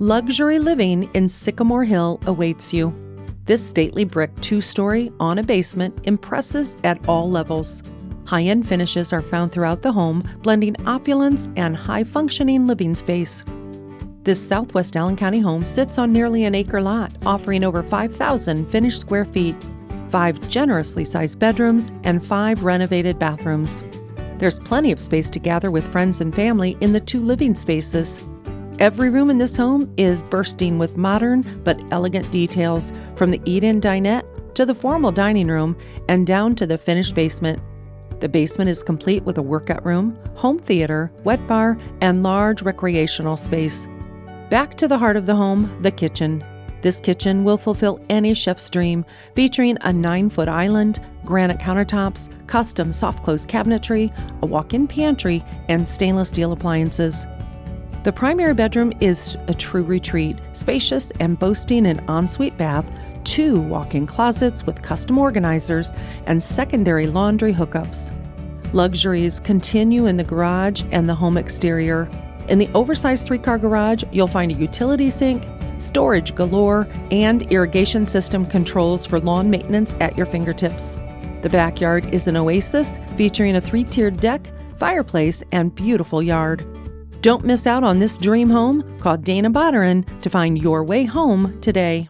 Luxury living in Sycamore Hill awaits you. This stately brick two story on a basement impresses at all levels. High end finishes are found throughout the home, blending opulence and high functioning living space. This southwest Allen County home sits on nearly an acre lot, offering over 5,000 finished square feet, five generously sized bedrooms, and five renovated bathrooms. There's plenty of space to gather with friends and family in the two living spaces. Every room in this home is bursting with modern but elegant details, from the eat in dinette to the formal dining room and down to the finished basement. The basement is complete with a workout room, home theater, wet bar, and large recreational space. Back to the heart of the home, the kitchen. This kitchen will fulfill any chef's dream, featuring a 9 foot island, granite countertops, custom soft close cabinetry, a walk in pantry, and stainless steel appliances. The primary bedroom is a true retreat, spacious and boasting an ensuite bath, two walk in closets with custom organizers, and secondary laundry hookups. Luxuries continue in the garage and the home exterior. In the oversized three car garage, you'll find a utility sink, storage galore, and irrigation system controls for lawn maintenance at your fingertips. The backyard is an oasis featuring a three tiered deck, fireplace, and beautiful yard. Don't miss out on this dream home. Call Dana Botteren to find your way home today.